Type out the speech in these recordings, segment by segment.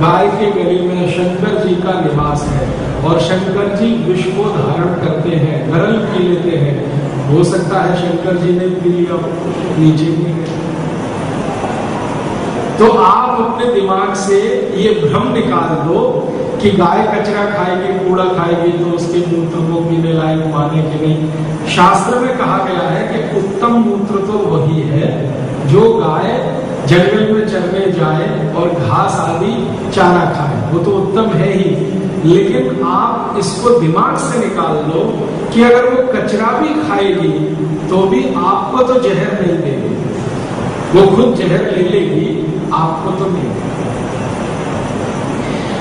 गाय के गले में शंकर जी का निवास है और शंकर जी विष को धारण करते हैं गरल पी लेते हैं। हो सकता है शंकर जी ने पी लिया नीचे तो आप अपने दिमाग से ये भ्रम निकाल दो कि गाय कचरा खाएगी, कूड़ा खाएगी तो उसके मूत्र को पीने लायक माने कि नहीं। शास्त्र में कहा गया है कि उत्तम मूत्र तो वही है जो गाय जंगल में चरने जाए और घास आदि चारा खाए। वो तो उत्तम है ही। लेकिन आप इसको दिमाग से निकाल दो कि अगर वो कचरा भी खाएगी तो भी आपको तो जहर नहीं देगी। वो खुद जहर ले लेगी, आपको तो नहीं।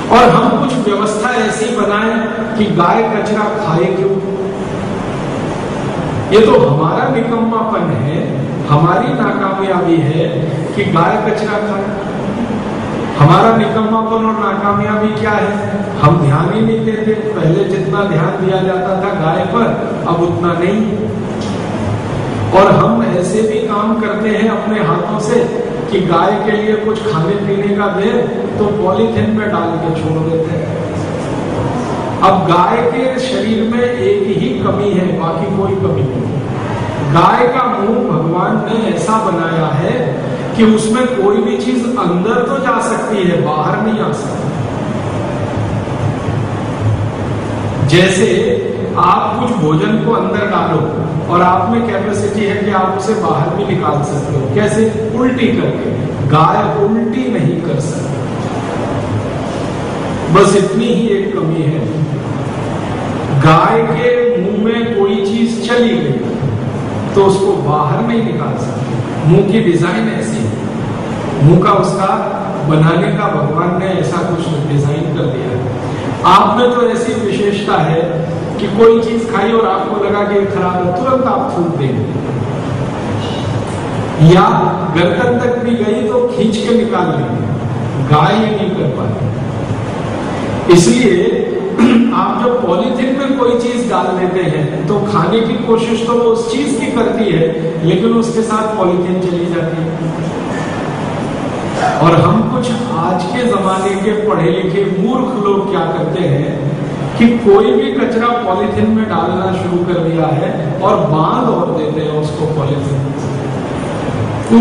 और हम कुछ व्यवस्था ऐसी बनाएँ कि गाय कचरा खाए क्यों? ये तो हमारा निकम्मापन है, हमारी नाकामयाबी है कि गाय कचरा खाए हमारा निकम्मापन और नाकामयाबी क्या है? हम ध्यान ही नहीं देते। पहले जितना ध्यान दिया जाता था गाय पर, अब उतना नहीं। और हम ऐसे भी काम करते हैं अपने हाथों से कि गाय के लिए कुछ खाने पीने का दे तो पॉलीथिन में डाल के छोड़ देते हैं। अब गाय के शरीर में एक ही कमी है, बाकी कोई कमी नहीं। गाय का मुँह भगवान ने ऐसा बनाया है कि उसमें कोई भी चीज़ अंदर तो जा सकती है, बाहर नहीं आ सकती। जैसे आप कुछ भोजन को अंदर डालो और आप में कैपेसिटी है कि आप उसे बाहर भी निकाल सकते हो। कैसे? उल्टी करके। गाय उल्टी नहीं कर सकती। बस इतनी ही एक कमी है। गाय के मुँह में कोई चीज़ चली गई तो उसको बाहर नहीं निकाल सकते। मुँह की डिज़ाइन ऐसी है। मुँह का उसका बनाने का भगवान ने ऐसा कुछ डिज़ाइन कर दिया है। आप में तो ऐसी विशेषता है कि कोई चीज़ खाई और आपको लगा कि खराब है, तुरंत आप थूक देंगे। या गर्दन तक भी गई तो खींच के निकाल लेंगे। गाय ये नहीं कर पाती। इसलिए आप जब पॉलीथिन में कोई चीज़ डाल देते हैं तो खाने की कोशिश तो वो उस चीज़ की करती है, लेकिन उसके साथ पॉलीथिन चली जाती है। और हम कुछ आज के जमाने के पढ़े लिखे मूर्ख लोग क्या करते हैं कि कोई भी कचरा पॉलीथिन में डालना शुरू कर दिया है और बाँध और देते हैं उसको पॉलीथिन।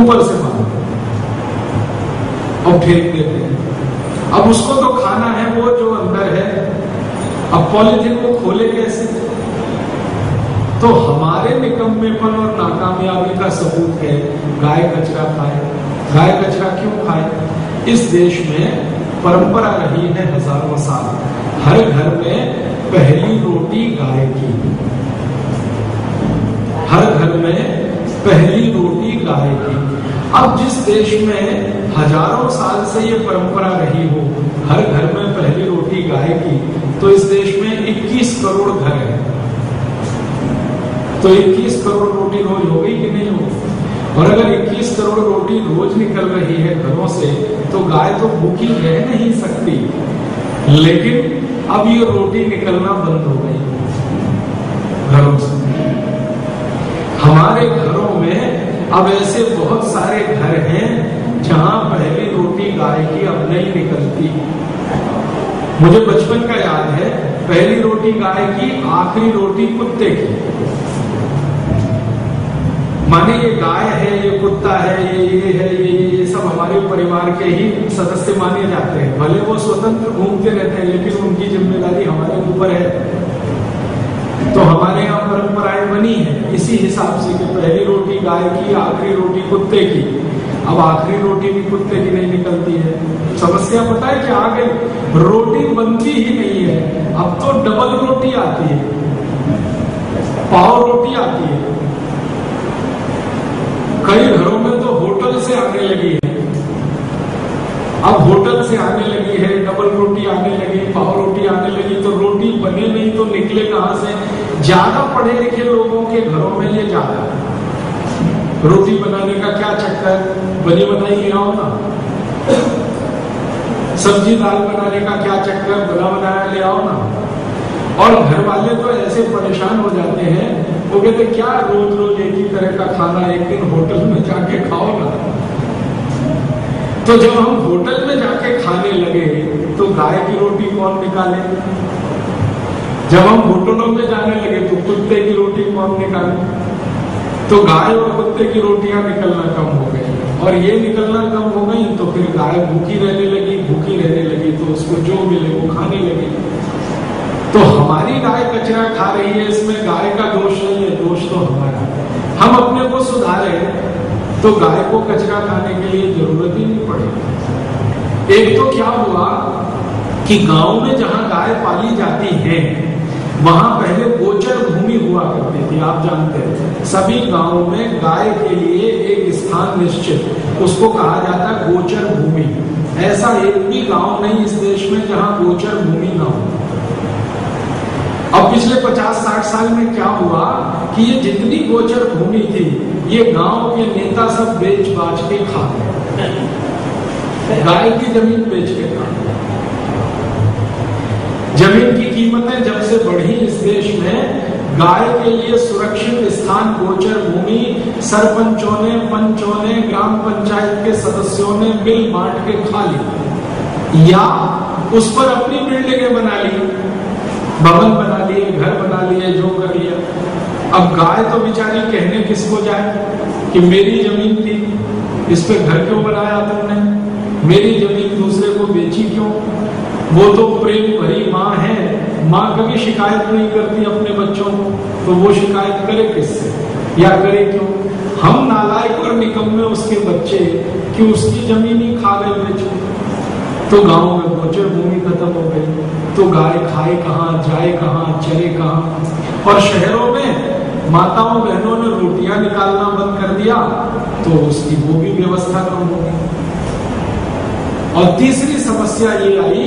ऊपर से बाँध। और फेंक देते हैं। अब उसको तो खाना है वो जो अंदर है अब पॉलीथिन को खोले कैसे? तो हमारे निकम्मेपन और नाकामयाबी का सबूत है, गाय कचरा खाए। गाय कचरा क्यों खाए? इस देश में परंपरा रही है हज़ारों साल। हर घर में पहली रोटी गाय की। हर घर में पहली रोटी गाय की। अब जिस देश में हज़ारों साल से ये परंपरा रही हो, हर घर में पहली रोटी गाय की। तो इस देश में 21 करोड़ घर है। तो 21 करोड़ रोटी रोज हो गई कि नहीं होगी और अगर 21 करोड़ रोटी रोज निकल रही है घरों से तो गाय तो भूखी रह नहीं सकती। लेकिन अब ये रोटी निकलना बंद हो गई। घरों से। हमारे घरों में अब ऐसे बहुत सारे घर हैं जहाँ पहली रोटी गाय की अब नहीं निकलती। मुझे बचपन का याद है, पहली रोटी गाय की, आखिरी रोटी कुत्ते की। माने ये गाय है, ये कुत्ता है, ये ये है, ये ये सब हमारे परिवार के ही सदस्य माने जाते हैं। भले वो स्वतंत्र घूमते रहते हैं, लेकिन उनकी ज़िम्मेदारी हमारे ऊपर है। तो हमारे यहाँ है इसी हिसाब से कि पहली रोटी गाय की, आखिरी रोटी कुत्ते की। अब आखिरी रोटी भी कुत्ते की नहीं निकलती है। समस्या पता है क्या आ गई रोटी बनती ही नहीं है। अब तो डबल रोटी आती है। पाव रोटी आती है। कई घरों में तो होटल से आने लगी है। अब होटल से आने लगी है डबल रोटी आने लगी, पाव रोटी आने लगी तो रोटी बने नहीं तो निकले कहाँ से? ज़्यादा पढ़े लिखे लोगों के घरों में ये ज़्यादा है। रोटी बनाने का क्या चक्कर? बनी बनाई आओ ना सब्ज़ी दाल बनाने का क्या चक्कर? बना बनाया ले आओ ना। और घर वाले तो ऐसे परेशान हो जाते हैं, वो कहते, क्या रोज रोज एक ही तरह का खाना एक दिन होटल में जाके खाओ ना? तो जब हम होटल में जाके खाने लगे तो गाय की रोटी कौन निकाले? जब हम होटलों में जाने लगे तो कुत्ते की रोटी को हम निकाले तो गाय और कुत्ते की रोटियाँ निकलना कम हो गई। और ये निकलना कम हो गई तो फिर गाय भूखी रहने लगी, भूखी रहने लगी तो उसको जो मिले वो खाने लगी। तो हमारी गाय कचरा खा रही है, इसमें गाय का दोष नहीं है, दोष तो हमारा हम अपने को सुधारे तो गाय को कचरा खाने के लिए ज़रूरत ही नहीं पड़ेगी एक तो क्या हुआ कि गाँव में जहाँ गाय पाली जाती है वहाँ पहले गोचर भूमि हुआ करती थी, आप जानते हैं। सभी गाँवों में गाय के लिए एक स्थान निश्चित। उसको कहा जाता है गोचर भूमि। ऐसा एक भी गाँव नहीं इस देश में जहाँ गोचर भूमि ना हो। अब पिछले 50-60 साल में क्या हुआ कि ये जितनी गोचर भूमि थी, ये गाँव के नेता सब बेच बाच के खा गए। गाय की ज़मीन बेच के खा ज़मीन की कीमतें जब से बढ़ी इस देश में, गाय के लिए सुरक्षित स्थान, गोचर भूमि, सरपंचों ने, पंचों ने, ग्राम पंचायत के सदस्यों ने बिल बांट के खा ली। या उस पर अपनी बिल्डिंगें बना ली, भवन बना लिए, घर बना लिए, जो कर लिया। अब गाय तो बेचारी कहने किसको जाए कि मेरी ज़मीन थी, इस पर घर क्यों बनाया तुमने? मेरी ज़मीन दूसरे को बेची क्यों? वो तो प्रेम भरी माँ है। माँ कभी शिकायत नहीं करती अपने बच्चों को तो वो शिकायत करे किससे? या करे क्यों? हम नालायक और निकम्मे उसके बच्चे कि उसकी ज़मीन ही खा गए बेचो। तो गाँव में गोचर भूमि खत्म हो गई। तो गाय खाए कहाँ, जाए कहाँ, चले कहाँ? और शहरों में माताओं बहनों ने रोटियाँ निकालना बंद कर दिया तो उसकी वो भी व्यवस्था कम हो गई। और तीसरी समस्या ये आई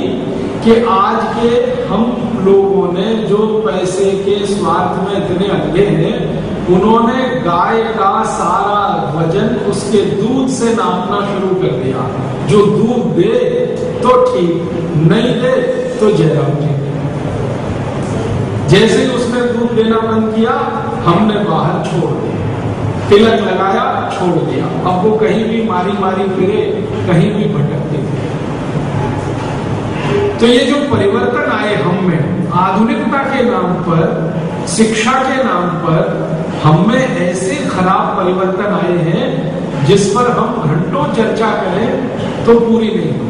कि आज के हम लोगों ने जो पैसे के स्वार्थ में इतने अगले हैं, उन्होंने गाय का सारा वज़न उसके दूध से नापना शुरू कर दिया। जो दूध दे तो ठीक, नहीं दे तो जयराम जी। जैसे ही उसने दूध देना बंद किया, हमने बाहर छोड़ दिया। तिलक लगाया, छोड़ दिया। अब वो कहीं भी मारी मारी फिरे, कहीं भी भटकते फिरे तो ये जो परिवर्तन आए हम में, आधुनिकता के नाम पर, शिक्षा के नाम पर, हम में ऐसे खराब परिवर्तन आए हैं, जिस पर हम घंटों चर्चा करें तो पूरी नहीं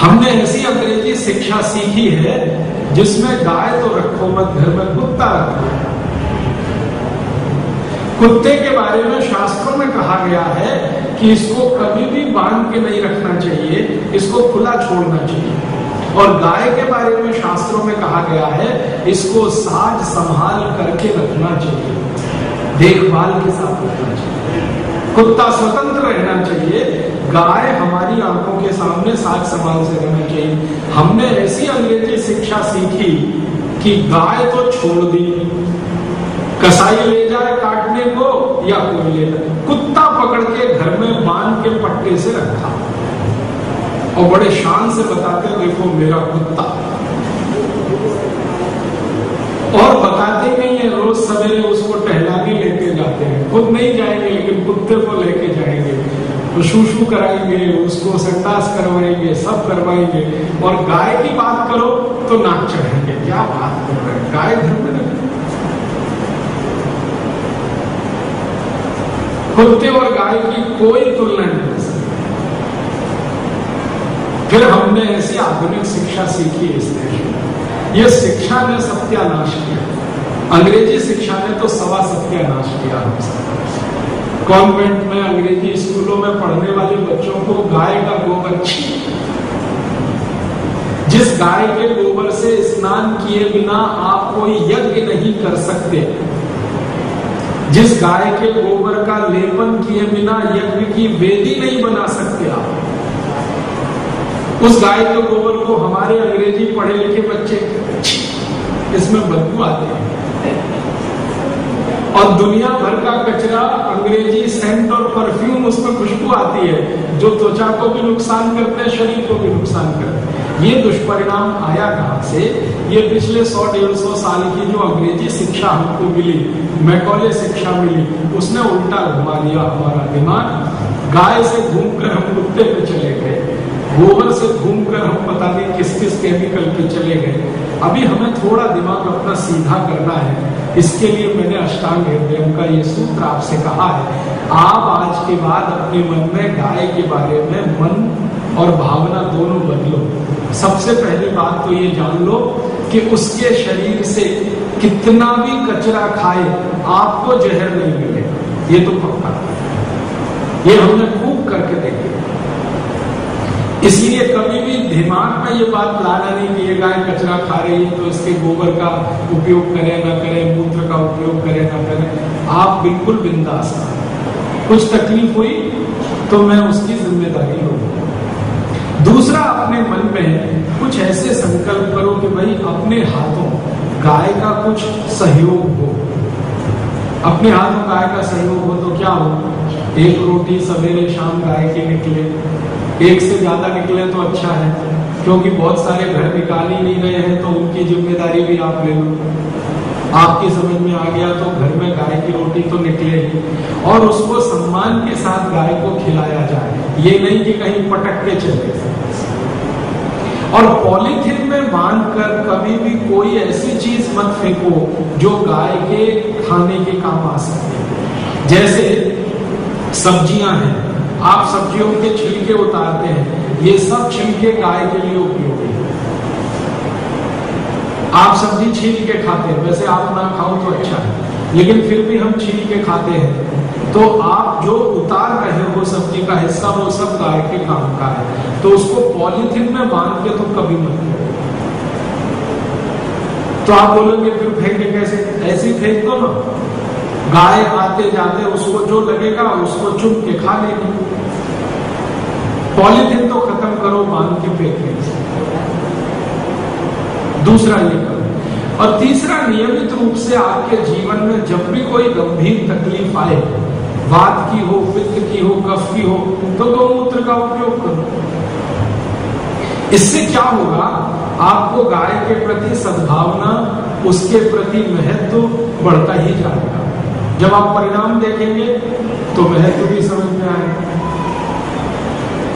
हमने ऐसी अंग्रेज़ी शिक्षा सीखी है, जिसमें गाय तो रखो मत, घर में कुत्ता रखो। कुत्ते के बारे में शास्त्रों में कहा गया है कि इसको कभी भी बाँध के नहीं रखना चाहिए इसको खुला छोड़ना चाहिए। और गाय के बारे में शास्त्रों में कहा गया है, इसको साज संभाल करके रखना चाहिए। देखभाल के साथ रखना चाहिए। कुत्ता स्वतंत्र रहना चाहिए। गाय हमारी आँखों के सामने साज संभाल से रहना चाहिए। हमने ऐसी अंग्रेज़ी शिक्षा सीखी कि गाय तो छोड़ दी। कसाई ले जाए काटने को या कोई ले जाए। कुत्ता पकड़ के घर में बाँध के पट्टे से रखा। और बड़े शान से बताते देखो मेरा कुत्ता। और बताते नहीं है, रोज सवेरे उसको टहलाने लेके जाते हैं। खुद नहीं जाएँगे, लेकिन कुत्ते को लेके जाएँगे। तो शूशु कराएँगे, उसको संडास करवाएँगे, सब करवाएँगे। और गाय की बात करो तो नाक चढ़ेंगे क्या बात कर रहे हैं? गाय घर में नहीं। कुत्ते और गाय की कोई तुलना नहीं। फिर हमने ऐसी आधुनिक शिक्षा सीखी इस देश में यह शिक्षा ने सत्यानाश किया। अंग्रेज़ी शिक्षा ने तो सवा सत्यानाश किया। कॉन्वेंट में, अंग्रेज़ी स्कूलों में पढ़ने वाले बच्चों को गाय का गोबर छी जिस गाय के गोबर से स्नान किए बिना आप कोई यज्ञ नहीं कर सकते। जिस गाय के गोबर का लेपन किए बिना यज्ञ की वेदी नहीं बना सकते आप। उस गाय के गोबर को हमारे अंग्रेज़ी पढ़े लिखे बच्चे इसमें बदबू आते हैं। और दुनिया भर का कचरा अंग्रेज़ी सेंट और परफ्यूम उसमें खुशबू आती है, जो त्वचा को भी नुकसान करते हैं, शरीर को भी नुकसान करते हैं। ये दुष्परिणाम आया कहाँ से? ये पिछले सौ, डेढ़ सौ साल की जो अंग्रेज़ी शिक्षा हमको मिली, मैकॉले शिक्षा मिली, उसने उल्टा घुमा दिया हमारा दिमाग। गाय से घूम कर हम कुत्ते पे चले गोबर से घूमकर हम पता नहीं किस किस केमिकल पे चले गए। अभी हमें थोड़ा दिमाग अपना सीधा करना है। इसके लिए मैंने अष्टांग हृदय का ये सूत्र आपसे कहा है। आप आज के बाद अपने मन में गाय के बारे में मन और भावना दोनों बदलो। सबसे पहली बात तो ये जान लो कि उसके शरीर से कितना भी कचरा खाए आपको जहर नहीं मिले ये तो पक्का। ये हमने खूब करके इसलिए कभी भी दिमाग में ये बात लाना नहीं कि ये गाय कचरा खा रही है तो इसके गोबर का उपयोग करें, ना करें, मूत्र का उपयोग करें, ना करें। आप बिल्कुल बिंदास कुछ तकलीफ़ हुई तो मैं उसकी ज़िम्मेदारी लूँगा दूसरा, अपने मन में कुछ ऐसे संकल्प करो कि भाई, अपने हाथों गाय का कुछ सहयोग हो। अपने हाथों गाय का सहयोग हो तो क्या हो? एक रोटी सवेरे शाम गाय के निकले। एक से ज़्यादा निकले तो अच्छा है, क्योंकि बहुत सारे घर निकाल ही नहीं रहे हैं तो उनकी ज़िम्मेदारी भी आप ले लो। आपकी समझ में आ गया तो घर में गाय की रोटी तो निकले ही, और उसको सम्मान के साथ गाय को खिलाया जाए। ये नहीं कि कहीं पटक के चले। और पॉलीथिन में बाँध कर कभी भी कोई ऐसी चीज़ मत फेंको जो गाय के खाने के काम आ सकती जैसे सब्ज़ियाँ हैं आप सब्जियों के छिलके उतारते हैं। ये सब छिलके गाय के लिए उपयोगी है। आप सब्ज़ी छील के खाते हैं। वैसे आप ना खाओ तो अच्छा है। लेकिन फिर भी हम छील के खाते हैं। तो आप जो उतार रहे हो सब्ज़ी का हिस्सा, वो सब गाय के काम का है। तो उसको पॉलीथिन में बाँध के तो कभी मत करो तो आप बोलोगे, फिर फेंके कैसे? ऐसे फेंक दो ना। गाय आते जाते उसको जो लगेगा, उसको चुन के खा लेगी। पॉलीथिन तो खत्म करो, बाँध के फेंक दूसरा ये करो और तीसरा नियमित रूप से आपके जीवन में जब भी कोई गंभीर तकलीफ़ आए, वात की हो, पित्त की हो, कफ की हो तो गौमूत्र का उपयोग करो। इससे क्या होगा? आपको गाय के प्रति सद्भावना, उसके प्रति महत्व बढ़ता ही जाएगा। जब आप परिणाम देखेंगे तो महत्व भी समझ में आएगा।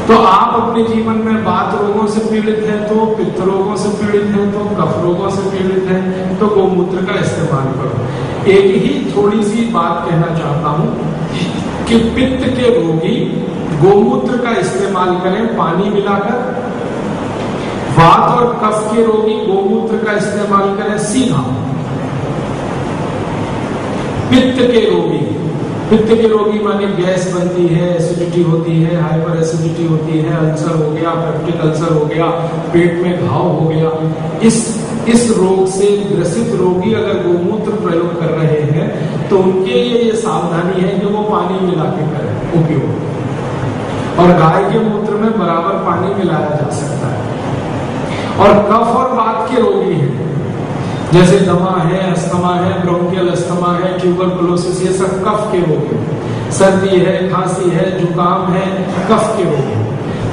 तो आप अपने जीवन में बात रोगों से पीड़ित हैं तो पित्त रोगों से पीड़ित हैं तो कफ रोगों से पीड़ित हैं तो गोमूत्र का इस्तेमाल करो। एक ही थोड़ी सी बात कहना चाहता हूँ कि पित्त के रोगी गोमूत्र का इस्तेमाल करें, पानी मिलाकर। वात और कफ के रोगी गोमूत्र का इस्तेमाल करें, सीधा। पित्त के रोगी। पित्त के रोगी माने गैस बनती है एसिडिटी होती है हाइपर एसिडिटी होती है अल्सर हो गया पेप्टिक अल्सर हो गया, पेट में घाव हो गया। इस इस रोग से ग्रसित रोगी अगर गोमूत्र प्रयोग कर रहे हैं तो उनके लिए ये सावधानी है कि वो पानी मिला के करें, उपयोग। और गाय के मूत्र में बराबर पानी मिलाया जा सकता है। और कफ और बात के रोगी जैसे दमा है, अस्थमा है ब्रोंकियल अस्थमा है ट्यूबरकुलोसिस ये सब कफ के हैं सर्दी है, खांसी है, जुकाम है, कफ के हैं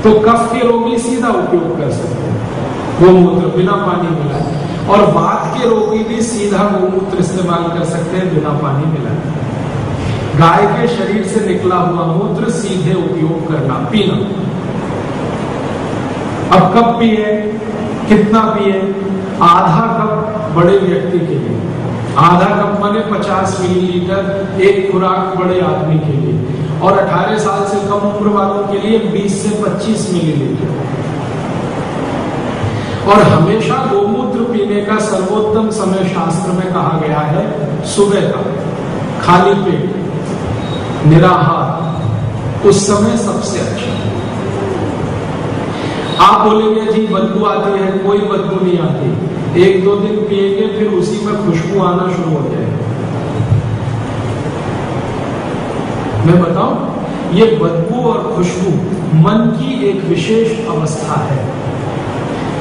तो कफ के रोगी सीधा उपयोग कर सकते हैं। गोमूत्र बिना पानी मिलाए और बात के रोगी भी सीधा गोमूत्र इस्तेमाल कर सकते हैं, बिना पानी मिलाए गाय के शरीर से निकला हुआ मूत्र सीधे उपयोग करना, पीना। अब कब पिए, कितना पिए, आधा बड़े व्यक्ति के लिए। आधा कप माने 50 मिलीलीटर, एक खुराक बड़े आदमी के लिए। और 18 साल से कम उम्र वालों के लिए 20 से 25 मिलीलीटर। और हमेशा गोमूत्र पीने का सर्वोत्तम समय शास्त्र में कहा गया है, सुबह का, खाली पेट, निराहार, उस समय सबसे अच्छा। आप बोलेंगे, जी, बदबू आती है। कोई बदबू नहीं आती। एक दो दिन पिएँगे, फिर उसी में खुशबू आना शुरू हो जाएगी। मैं बताऊँ, ये बदबू और खुशबू मन की एक विशेष अवस्था है।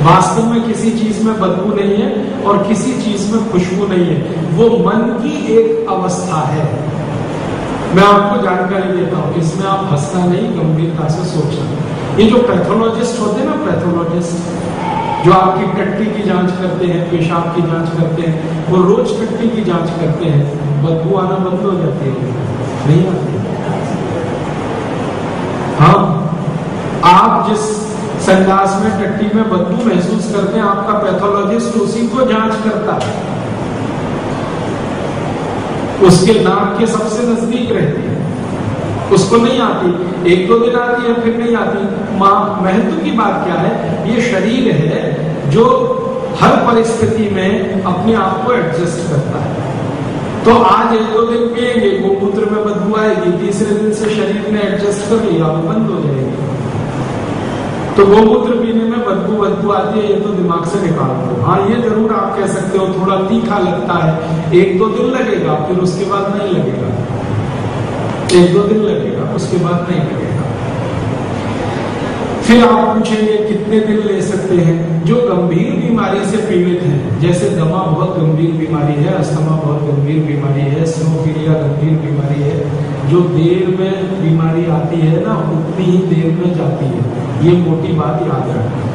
वास्तव में किसी चीज़ में बदबू नहीं है और किसी चीज़ में खुशबू नहीं है। वो मन की एक अवस्था है। मैं आपको जानकारी देता हूँ इसमें आप हंसना नहीं, गंभीरता से सोचना। ये जो पैथोलॉजिस्ट होते हैं ना, पैथोलॉजिस्ट जो आपकी टट्टी की जाँच करते हैं, पेशाब की जाँच करते हैं, वो रोज टट्टी की जाँच करते हैं, बदबू आना बंद हो जाती है। नहीं आती। हाँ आप जिस संडास में टट्टी में बदबू महसूस करते हैं, आपका पैथोलॉजिस्ट उसी को जाँच करता है। उसके नाक के सबसे नज़दीक रहती है। उसको नहीं आती। एक दो दिन आती है, फिर नहीं आती। महत्व की बात क्या है? ये शरीर है जो हर परिस्थिति में अपने आप को एडजस्ट करता है। तो आज एक दो दिन पिएँगे, गोमूत्र में बदबू आएगी, तीसरे दिन से शरीर ने एडजस्ट कर लिया वो बंद हो जाएगी। तो गोमूत्र पीने में बदबू बदबू आती है, ये तो दिमाग से निकाल दो। हाँ ये ज़रूर आप कह सकते हो, थोड़ा तीखा लगता है। एक दो दिन लगेगा, फिर उसके बाद नहीं लगेगा। एक दो दिन लगेगा, उसके बाद नहीं लगेगा। फिर आप पूछेंगे, कितने दिन ले सकते हैं? जो गंभीर बीमारी से पीड़ित हैं, जैसे दमा बहुत गंभीर बीमारी है, अस्थमा बहुत गंभीर बीमारी है स्नोफीलिया गंभीर बीमारी है, जो देर में बीमारी आती है ना, उतनी ही देर में जाती है। ये मोटी बात याद रखना।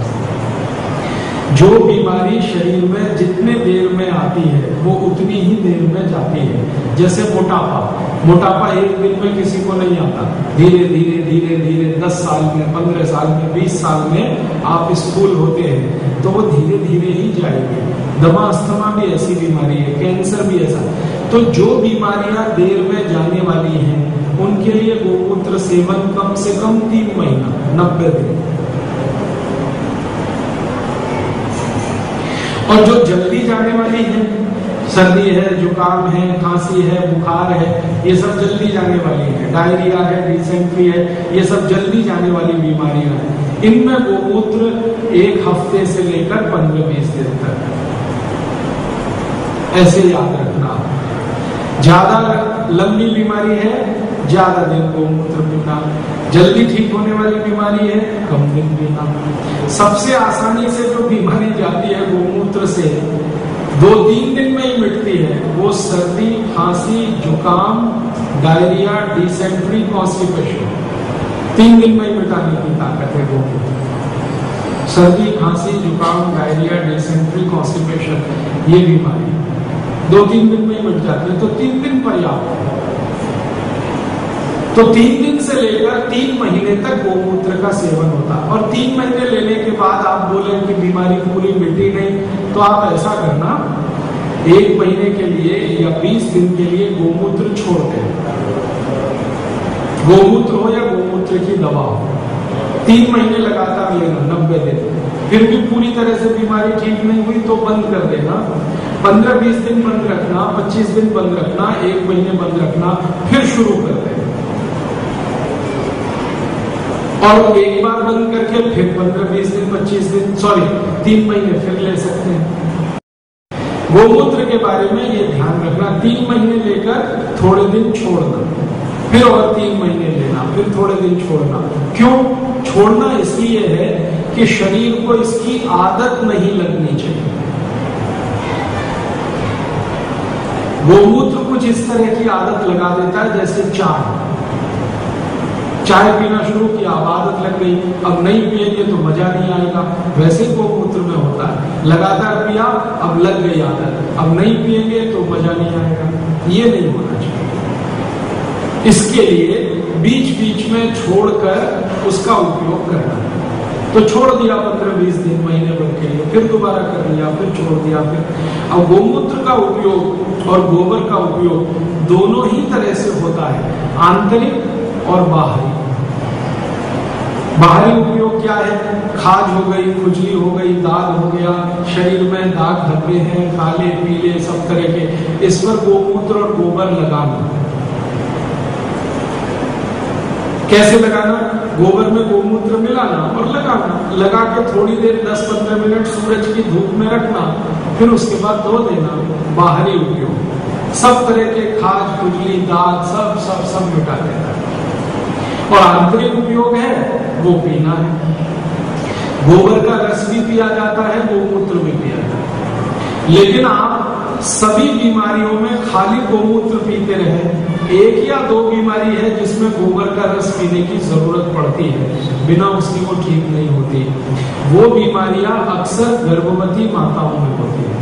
जो बीमारी शरीर में जितने देर में आती है, वो उतनी ही देर में जाती है। जैसे मोटापा। मोटापा एक दिन में किसी को नहीं आता। धीरे धीरे धीरे धीरे, दस साल में, पंद्रह साल में, बीस साल में आप स्कूल होते हैं तो वो धीरे धीरे ही जाएँगे। दमा, अस्थमा भी ऐसी बीमारी है, कैंसर भी ऐसा। तो जो बीमारियाँ देर में जाने वाली हैं, उनके लिए गोमूत्र सेवन कम से कम तीन महीना, नब्बे दिन। और जो जल्दी जाने वाली है, सर्दी है, जुकाम है, खांसी है, बुखार है, ये सब जल्दी जाने वाली है। डायरिया है डिसेंट्री है, ये सब जल्दी जाने वाली बीमारियाँ हैं। इनमें गोमूत्र एक हफ़्ते से लेकर पंद्रह बीस दिन तक ऐसे याद रखना। ज़्यादा लंबी बीमारी है ज़्यादा दिन गोमूत्र पीना जल्दी ठीक होने वाली बीमारी है कम दिन पीना सबसे आसानी से जो बीमारी जाती है गोमूत्र से दो तीन दिन में ही मिटती है। वो सर्दी, खांसी, जुकाम, डायरिया डिसेंट्री कॉन्स्टिपेशन तीन दिन में ही मिटाने की ताकत है गोमूत्र सर्दी, खांसी, जुकाम, डायरिया डिसेंट्री कॉन्स्टिपेशन ये बीमारी। दो तीन दिन में ही मिट जाती है। तो तीन दिन पर्याप्त तो तीन दिन से लेकर तीन महीने तक गोमूत्र का सेवन होता और तीन महीने लेने के बाद आप बोले कि बीमारी पूरी मिटी नहीं तो आप ऐसा करना, एक महीने के लिए या बीस दिन के लिए गोमूत्र छोड़ दें गोमूत्र हो या गोमूत्र की दवा हो। तीन महीने लगातार लेना, नब्बे दिन। फिर भी पूरी तरह से बीमारी ठीक नहीं हुई तो बंद कर देना। पंद्रह बीस दिन बंद रखना, पच्चीस दिन बंद रखना, एक महीने बंद रखना, फिर शुरू कर देना वो एक बार बंद करके फिर पंद्रह, बीस दिन, पच्चीस दिन सॉरी तीन महीने फिर ले सकते हैं। गोमूत्र के बारे में ये ध्यान रखना, तीन महीने लेकर थोड़े दिन छोड़ना, फिर और तीन महीने लेना, फिर थोड़े दिन छोड़ना। क्यों? छोड़ना इसलिए है कि शरीर को इसकी आदत नहीं लगनी चाहिए। गोमूत्र कुछ इस तरह की आदत लगा देता है जैसे चाय। चाय पीना शुरू किया अब आदत लग गई, अब नहीं पिएँगे तो मज़ा नहीं आएगा। वैसे ही गोमूत्र में होता है। लगातार पिया, अब लग गई आदत। अब नहीं पिएँगे तो मज़ा नहीं आएगा। ये नहीं होना चाहिए। इसके लिए बीच बीच में छोड़कर उसका उपयोग करना है। तो छोड़ दिया पंद्रह बीस दिन, महीने भर के लिए, फिर दोबारा कर लिया, फिर छोड़ दिया, फिर। अब गोमूत्र का उपयोग और गोबर का उपयोग दोनों ही तरह से होता है, आंतरिक और बाहरी। बाहरी उपयोग क्या है? खाज हो गई, खुजली हो गई, दाग हो गया। शरीर में दाग धब्बे हैं, काले, पीले, सब तरह के। इस पर गोमूत्र और गोबर लगाना। कैसे लगाना? गोबर में गोमूत्र मिलाना और लगाना। लगा के थोड़ी देर 10-15 मिनट सूरज की धूप में रखना, फिर उसके बाद धो देना। बाहरी उपयोग। सब तरह के खाज खुजली, दाग, सब सब सब मिटा देना। और आंतरिक उपयोग है। वो पीना है। गोबर का रस भी पिया जाता है गोमूत्र भी पिया जाता है। लेकिन आप सभी बीमारियों में खाली गोमूत्र पीते रहे। एक या दो बीमारी है जिसमें गोबर का रस पीने की ज़रूरत पड़ती है, बिना उसकी वो ठीक नहीं होती। वो बीमारियाँ अक्सर गर्भवती माताओं में होती है।